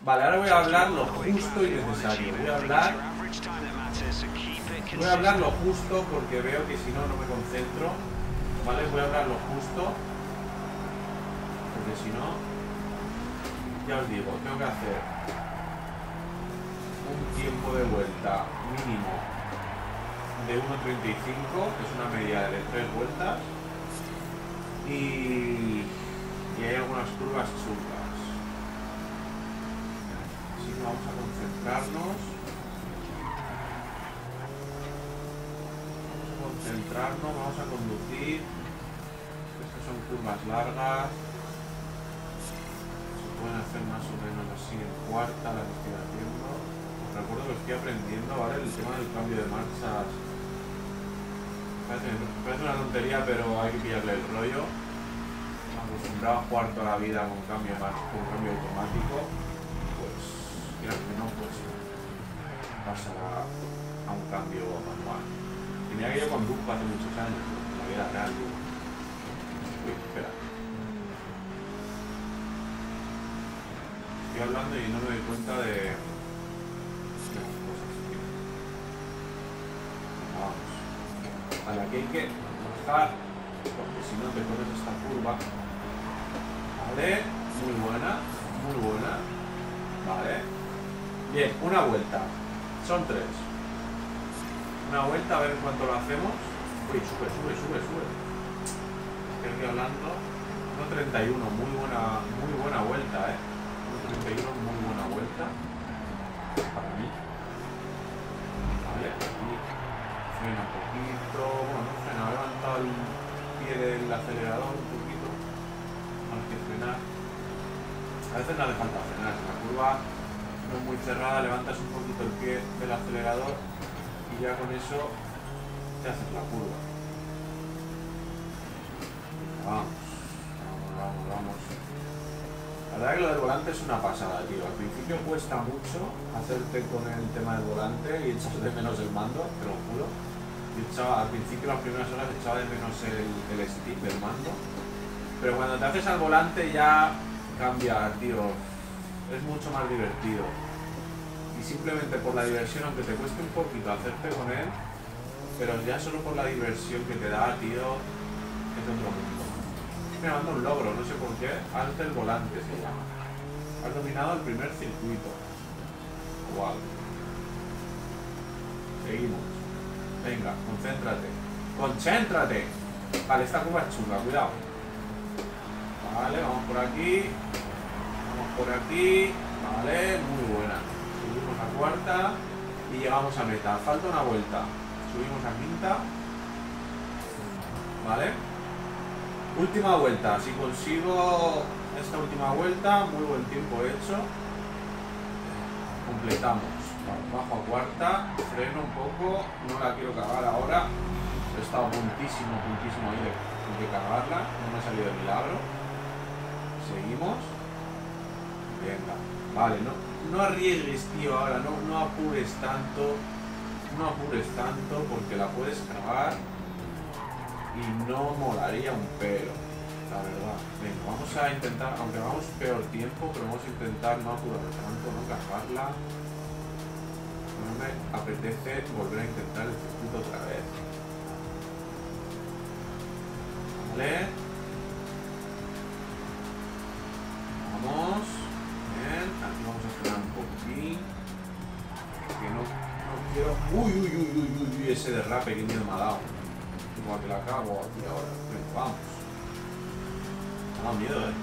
Vale, ahora voy a hablar lo justo y necesario. Voy a hablar... Voy a hablar lo justo porque veo que si no, no me concentro. Vale, voy a hablar lo justo. Porque si no... Ya os digo, tengo que hacer un tiempo de vuelta mínimo de 1.35, que es una media de 3 vueltas. Y, y hay algunas curvas chungas. Vamos a concentrarnos. Vamos a concentrarnos, vamos a conducir. Estas son curvas largas. Se pueden hacer más o menos así en cuarta la que estoy haciendo. Os recuerdo que estoy aprendiendo, ¿vale? El tema del cambio de marchas Parece, una tontería, pero hay que pillarle el rollo. Acostumbrado a jugar toda la vida con cambio, con cambio automático, pues, quieras que no, pues pasa a, a, un cambio manual. Y mira que yo conduzco hace muchos años, en la vida real. Uy, espera. Estoy hablando y no me doy cuenta de, de las cosas. Vamos. Vale, aquí hay que bajar, porque si no te pones esta curva. Vale, muy buena, muy buena. Bien, una vuelta. Son tres. Una vuelta, a ver en cuánto lo hacemos. Uy, sube, sube, sube, sube. Estoy hablando. 1.31, muy buena, muy buena vuelta, eh. 1.31, muy buena vuelta. Para mí. Vale, aquí frena un poquito, bueno, frena, he levantado el pie del acelerador un poquito, más que frenar. A veces no hace falta frenar, la curva no muy cerrada, levantas un poquito el pie del acelerador y ya con eso te haces la curva. Vamos, vamos, vamos, vamos. La verdad que lo del volante es una pasada, tío. Al principio cuesta mucho hacerte con el tema del volante y echas de menos el mando, te lo juro. Echaba, al principio, las primeras horas, echaba de menos el, el stick del mando. Pero cuando te haces al volante ya cambia, tío. Es mucho más divertido. Y simplemente por la diversión, aunque te cueste un poquito hacerte con él, pero ya solo por la diversión que te da, tío, es otro mundo. Me mando un logro, no sé por qué. Alto el volante se llama. Has dominado el primer circuito. Wow. Seguimos. Venga, concéntrate. ¡Concéntrate! Vale, esta curva es chunga, cuidado. Vale, vamos por aquí. Vamos por aquí. Vale, muy buena. Subimos a cuarta y llegamos a meta. Falta una vuelta. Subimos a quinta. Vale. Última vuelta. Si consigo esta última vuelta, muy buen tiempo hecho. Completamos. Bajo a cuarta, freno un poco, no la quiero cagar ahora. He estado puntísimo, puntísimo ahí de, de cagarla, no me ha salido de milagro. Seguimos. Venga, vale, no, no arriesgues, tío, ahora, no, no apures tanto. No apures tanto porque la puedes cagar y no molaría un pelo, la verdad. Venga, vamos a intentar, aunque vamos peor tiempo, pero vamos a intentar no apurar tanto, no cagarla. No me apetece volver a intentar el circuito otra vez. Vale. Uy, uy, uy, uy, uy, ese derrape que miedo me ha dado. Igual que la cago aquí ahora. Vamos. Me ha dado miedo, eh.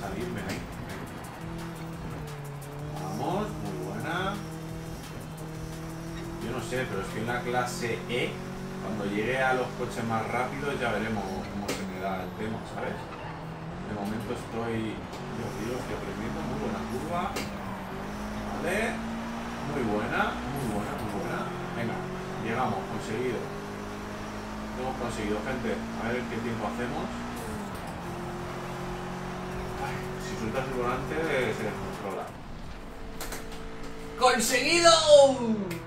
Salirme ahí. Vamos, muy buena. Yo no sé, pero es que en la clase E, cuando llegue a los coches más rápidos, ya veremos cómo se me da el tema, ¿sabes? De momento estoy, yo os digo, estoy aprendiendo. Muy buena curva. Vale. Muy buena, muy buena, muy buena. Venga, llegamos, conseguido. Hemos conseguido, gente. A ver qué tiempo hacemos. Si sueltas el volante, se descontrola. ¡Conseguido!